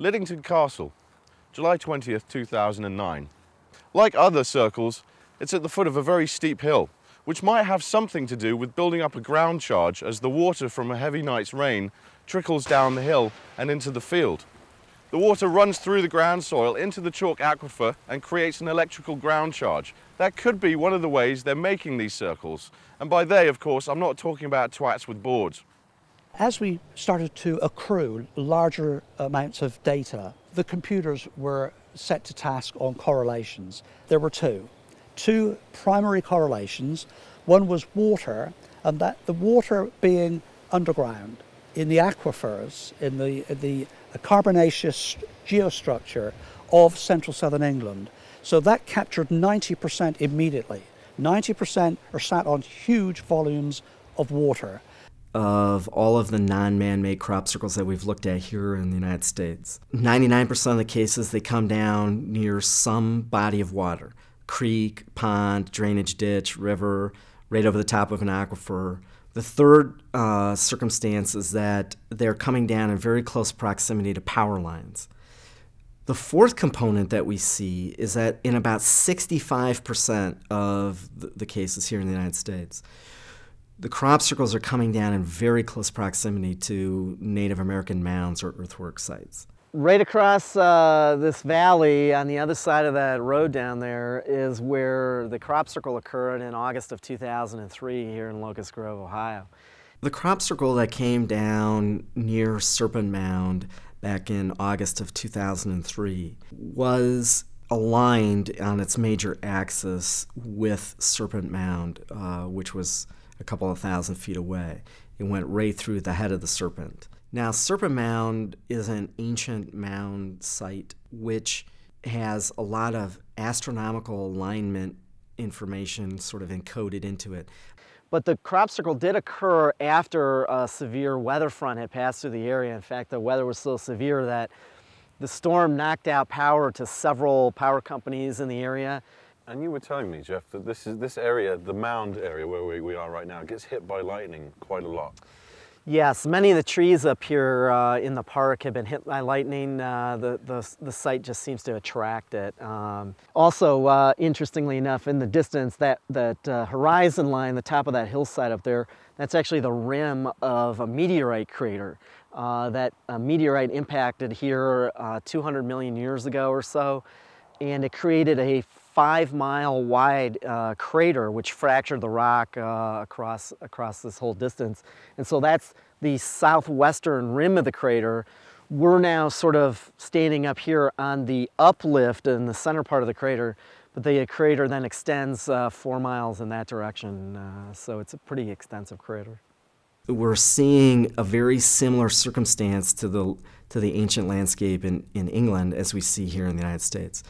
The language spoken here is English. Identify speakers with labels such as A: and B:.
A: Liddington Castle, July 20th, 2009. Like other circles, it's at the foot of a very steep hill, which might have something to do with building up a ground charge as the water from a heavy night's rain trickles down the hill and into the field. The water runs through the ground soil into the chalk aquifer and creates an electrical ground charge. That could be one of the ways they're making these circles. And by they, of course, I'm not talking about twats with boards.
B: As we started to accrue larger amounts of data, the computers were set to task on correlations. There were two. Two primary correlations. One was water, and that the water being underground in the aquifers, in the, the carbonaceous geostructure of central southern England. So that captured 90% immediately. 90% are sat on huge volumes of water.
C: Of all of the non man made crop circles that we've looked at here in the United States, 99% of the cases they come down near some body of water creek, pond, drainage ditch, river, right over the top of an aquifer. The third uh, circumstance is that they're coming down in very close proximity to power lines. The fourth component that we see is that in about 65% of the cases here in the United States, the crop circles are coming down in very close proximity to Native American mounds or earthwork sites.
D: Right across uh, this valley on the other side of that road down there is where the crop circle occurred in August of 2003 here in Locust Grove, Ohio.
C: The crop circle that came down near Serpent Mound back in August of 2003 was aligned on its major axis with Serpent Mound, uh, which was a couple of thousand feet away. It went right through the head of the serpent. Now, Serpent Mound is an ancient mound site which has a lot of astronomical alignment information sort of encoded into it.
D: But the crop circle did occur after a severe weather front had passed through the area. In fact, the weather was so severe that the storm knocked out power to several power companies in the area.
A: And you were telling me, Jeff, that this is this area, the mound area where we, we are right now, gets hit by lightning quite a lot.
D: Yes, many of the trees up here uh, in the park have been hit by lightning. Uh, the, the, the, site just seems to attract it. Um, also, uh, interestingly enough, in the distance, that, that uh, horizon line, the top of that hillside up there, that's actually the rim of a meteorite crater. Uh, that a meteorite impacted here uh, 200 million years ago or so, and it created a five mile wide uh, crater which fractured the rock uh, across, across this whole distance. And so that's the southwestern rim of the crater. We're now sort of standing up here on the uplift in the center part of the crater, but the crater then extends uh, four miles in that direction. Uh, so it's a pretty extensive crater.
C: We're seeing a very similar circumstance to the to the ancient landscape in, in England as we see here in the United States.